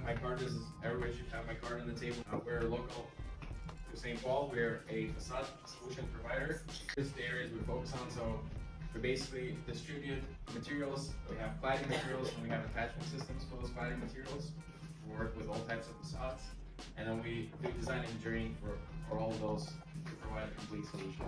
My card is, everybody should have my card on the table. Uh, we're local to St. Paul. We're a facade solution provider. This is the areas we focus on. So we basically distribute materials. We have cladding materials and we have attachment systems for those cladding materials. We work with all types of facades. And then we do design engineering for, for all of those to provide a complete solution.